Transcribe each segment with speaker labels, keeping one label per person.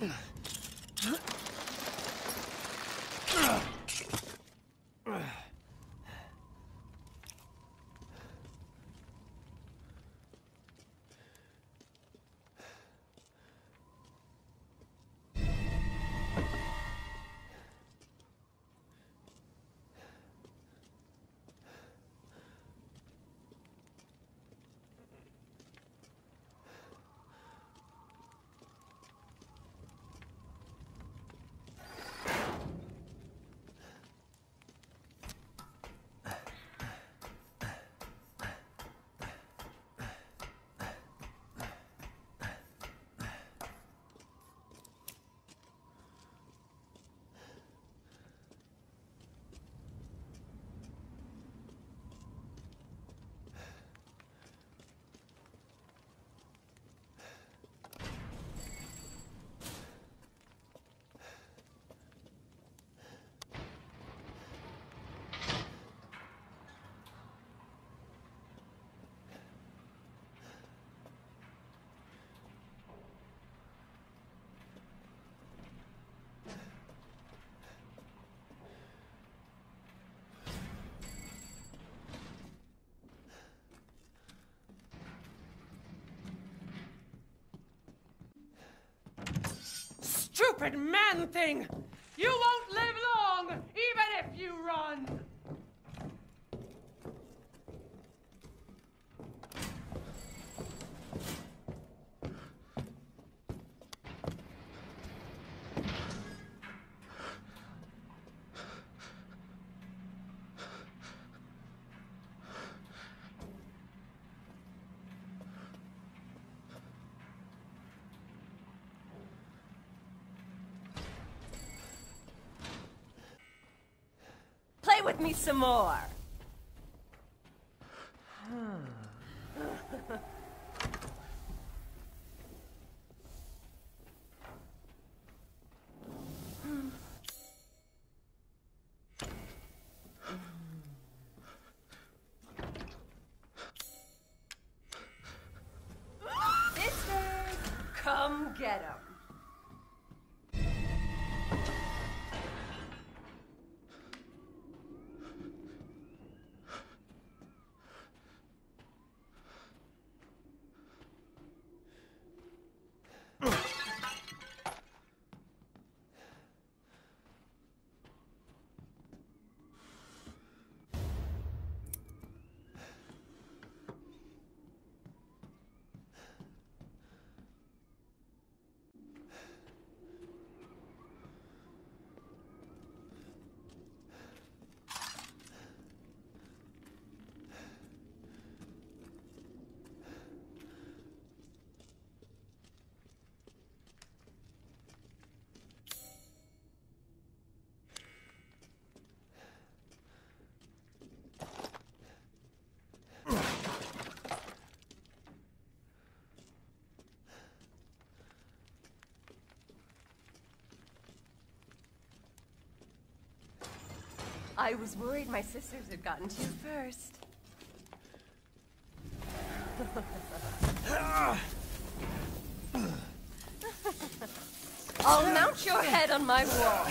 Speaker 1: Huh? Stupid man thing! You won't live
Speaker 2: Play with me some more. Sisters, come get 'em. I was worried my sisters had gotten to you first. I'll mount your head on my wall.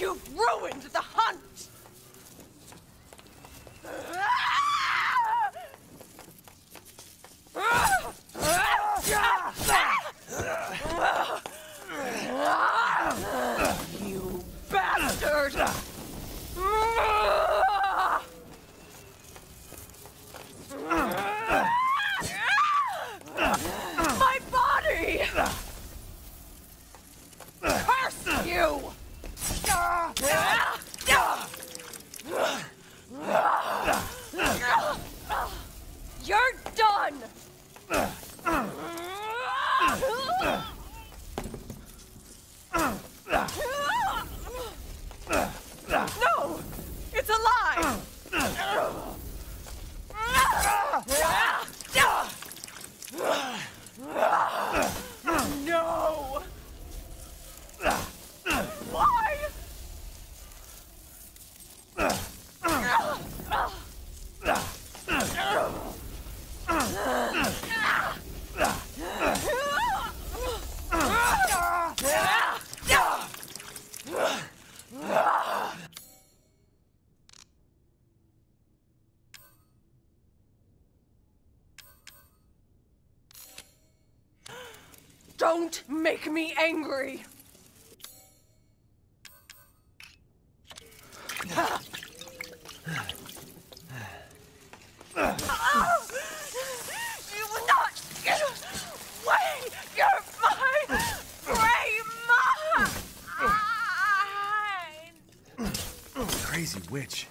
Speaker 2: You've ruined the Frey mine!
Speaker 3: Crazy witch.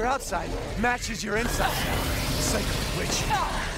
Speaker 4: Your outside matches your inside. A witch.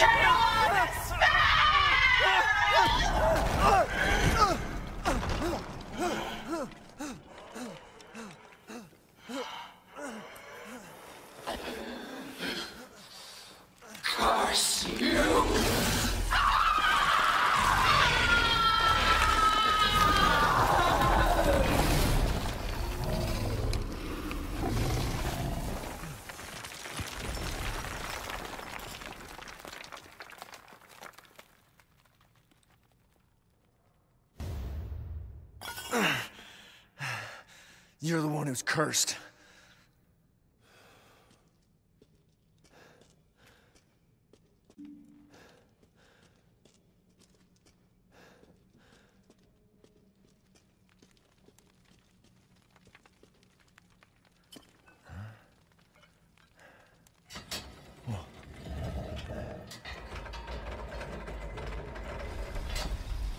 Speaker 3: General! Who's cursed.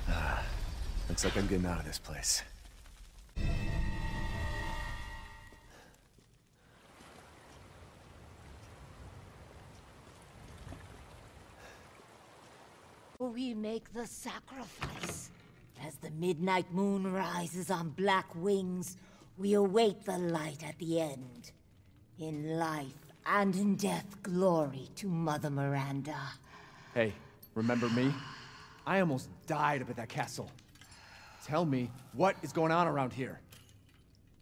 Speaker 3: Ah, Looks like I'm getting out of this place.
Speaker 5: Make the sacrifice. As the midnight moon rises on black wings, we await the light at the end. In life and in death, glory to Mother Miranda.
Speaker 3: Hey, remember me? I almost died up at that castle. Tell me, what is going on around here?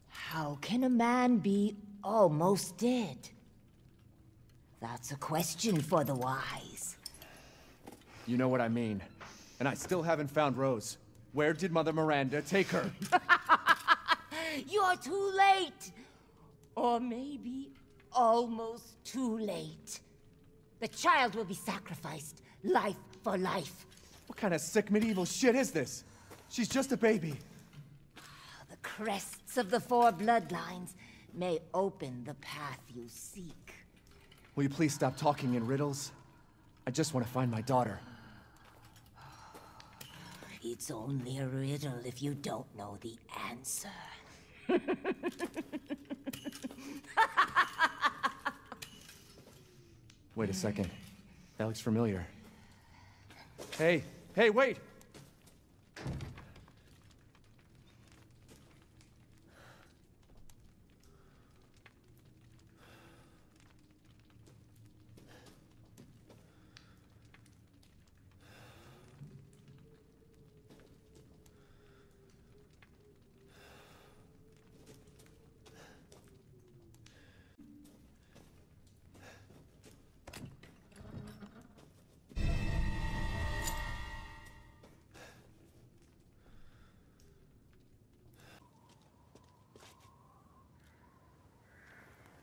Speaker 5: How can a man be almost dead? That's a question for the wise.
Speaker 3: You know what I mean. And I still haven't found Rose. Where did Mother Miranda take her?
Speaker 5: You're too late! Or maybe almost too late. The child will be sacrificed, life for life.
Speaker 3: what kind of sick medieval shit is this? She's just a baby.
Speaker 5: The crests of the four bloodlines may open the path you seek.
Speaker 3: Will you please stop talking in riddles? I just want to find my daughter.
Speaker 5: It's only a riddle if you don't know the answer.
Speaker 3: Wait a second. That looks familiar. Hey, hey, wait!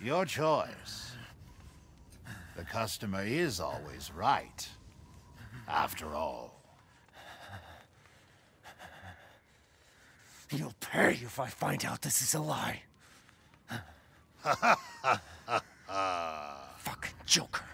Speaker 6: Your choice. The customer is always right. After all.
Speaker 3: You'll pay you if I find out this is a lie. Fucking Joker.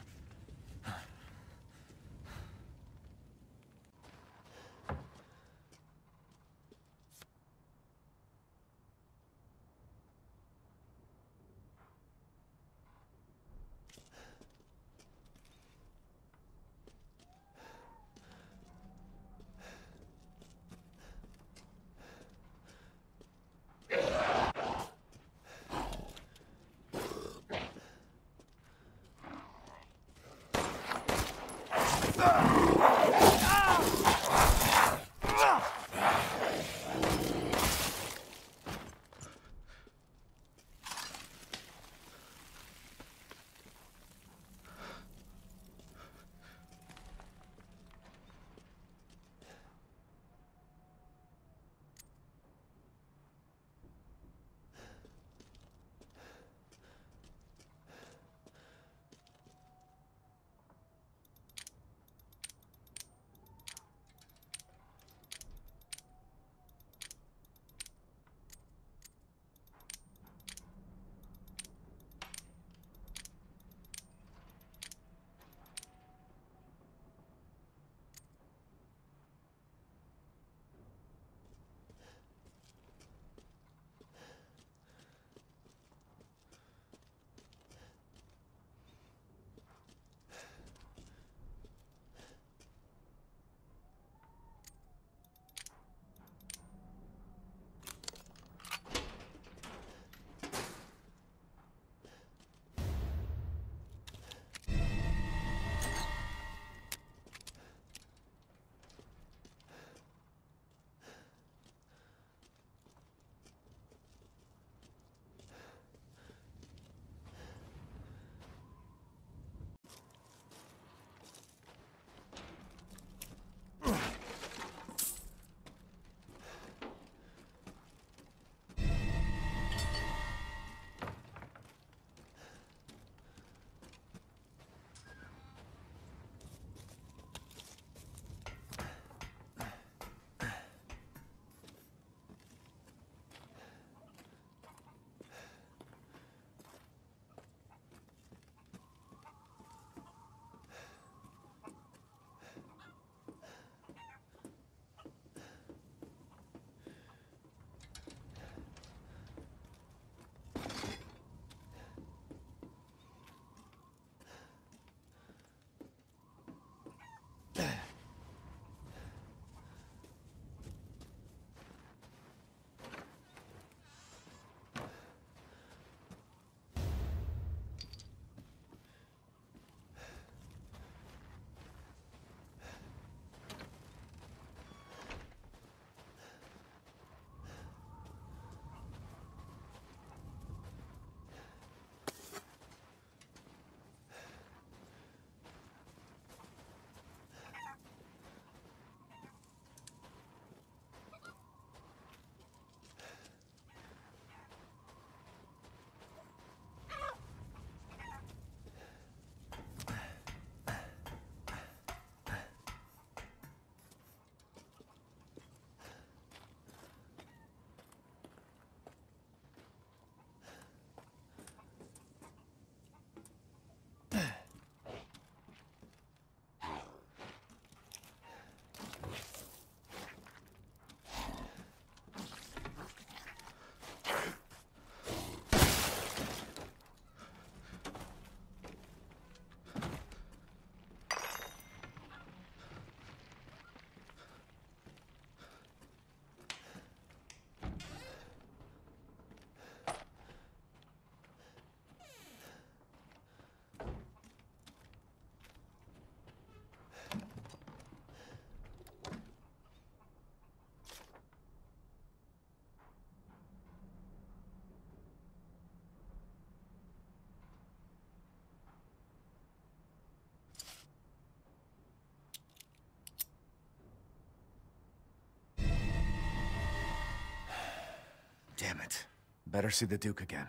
Speaker 3: Damn it. Better see the Duke again.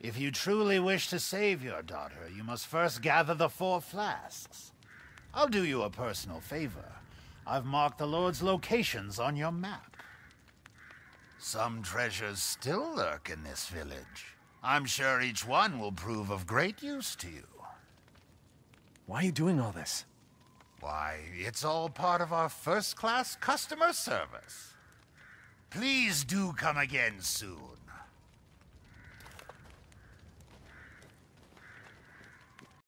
Speaker 6: If you truly wish to save your daughter, you must first gather the four flasks. I'll do you a personal favor. I've marked the Lord's locations on your map. Some treasures still lurk in this village. I'm sure each one will prove of great use to you.
Speaker 4: Why are you doing all this?
Speaker 6: Why, it's all part of our first-class customer service. Please do come again soon.